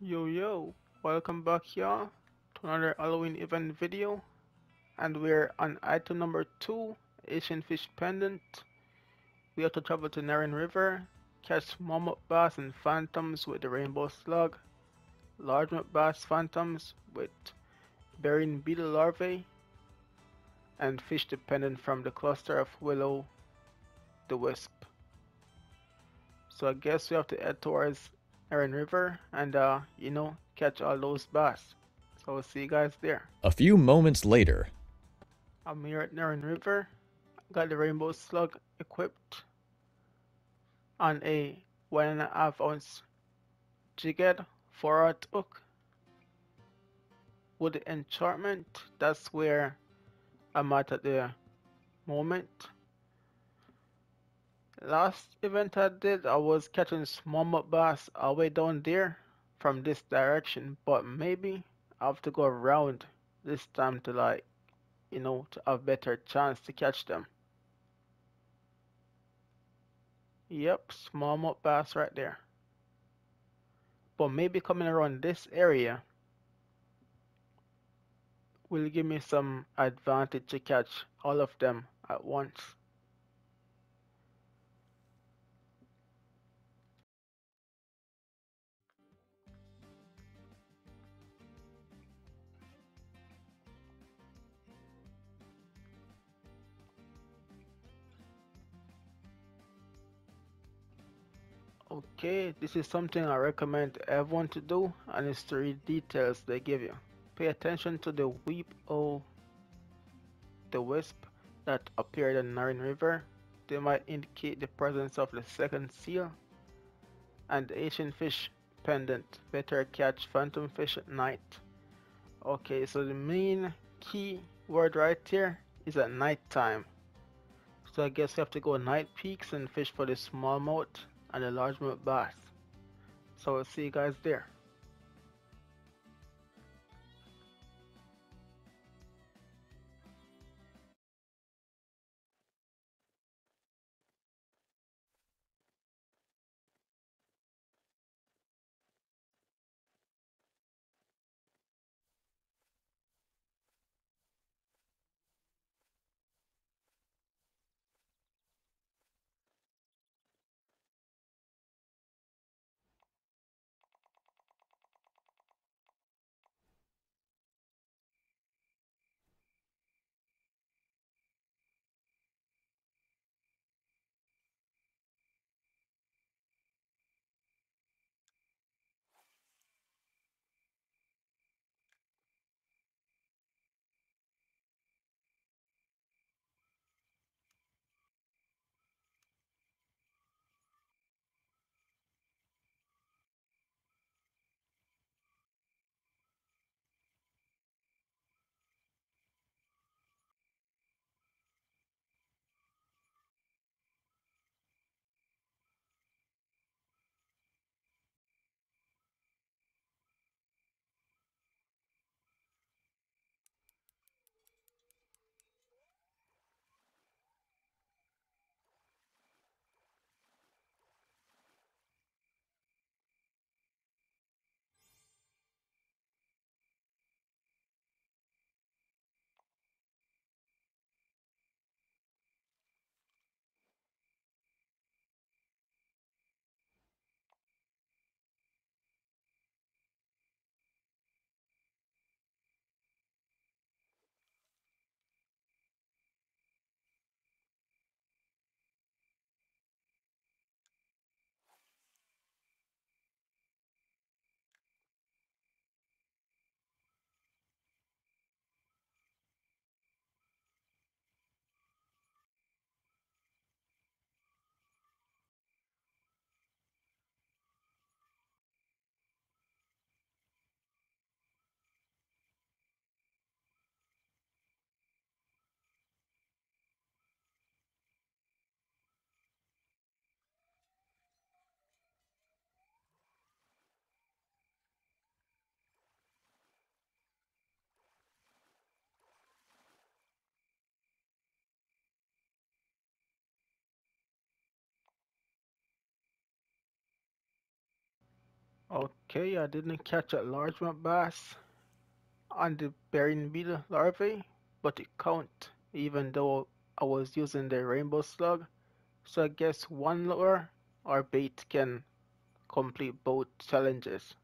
Yo yo, welcome back y'all to another Halloween event video and we're on item number 2, Ancient Fish Pendant. We have to travel to Neherrin River, catch smallmouth bass and phantoms with the rainbow slug, largemouth bass phantoms with burying beetle larvae, and fish the pendant from the cluster of willow the wisp. So I guess we have to head towards Neherrin River and uh, you know, catch all those bass. So I'll see you guys there. A few moments later, I'm here at Neherrin River. Got the rainbow slug equipped on a one and a half ounce jig head, four aught hook with the enchantment. That's where I'm at at the moment. Last event I did, I was catching smallmouth bass all the way down there from this direction, but maybe I have to go around this time to like, you know, to have better chance to catch them. Yep, smallmouth bass right there. But maybe coming around this area will give me some advantage to catch all of them at once. Okay, this is something I recommend everyone to do and it's to read details they give you. Pay attention to the weep o the wisp that appeared in Neherrin River. They might indicate the presence of the second seal and the Ancient fish pendant. Better catch phantom fish at night. Okay, so the main key word right here is at night time. So I guess we have to go night peaks and fish for the smallmouth and the largemouth bass. So I'll see you guys there. Okay, I didn't catch a largemouth bass on the burying beetle larvae, but it count even though I was using the rainbow slug. So I guess one lure or bait can complete both challenges.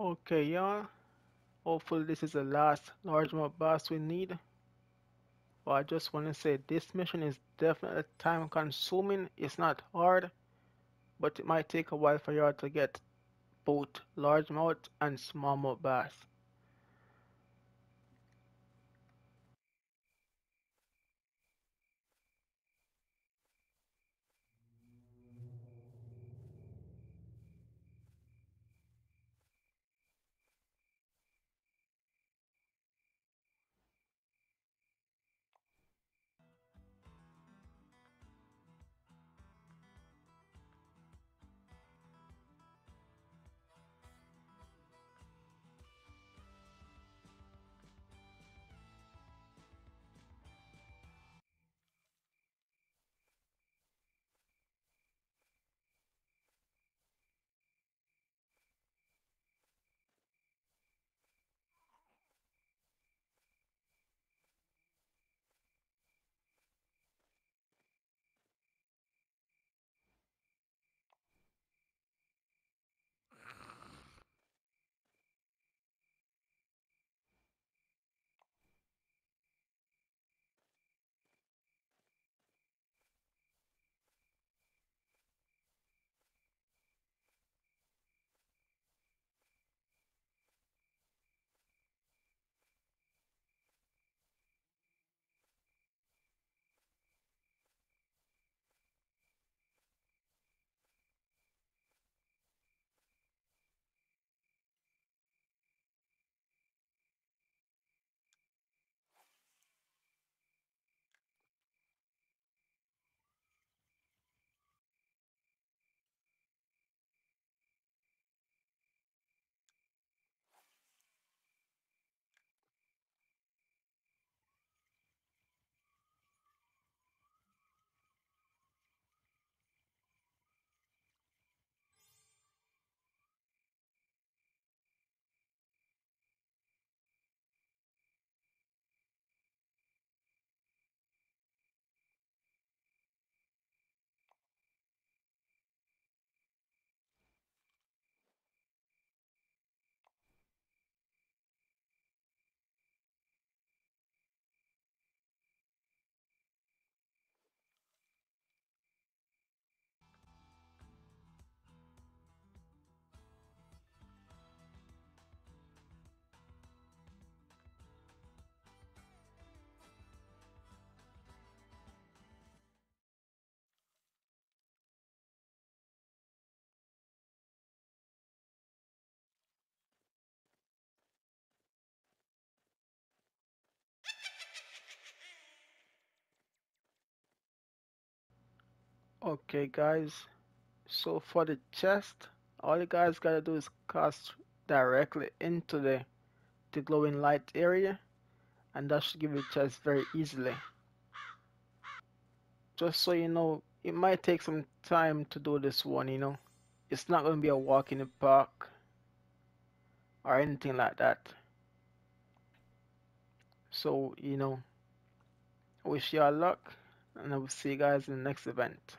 Okay, y'all. Hopefully this is the last largemouth bass we need. But I just want to say this mission is definitely time consuming. It's not hard, but it might take a while for y'all to get both largemouth and smallmouth bass. Okay, guys. So for the chest, all you guys gotta do is cast directly into the, the glowing light area, and that should give you chest very easily. Just so you know, it might take some time to do this one, you know. It's not gonna be a walk in the park or anything like that. So, you know, wish y'all luck, and I will see you guys in the next event.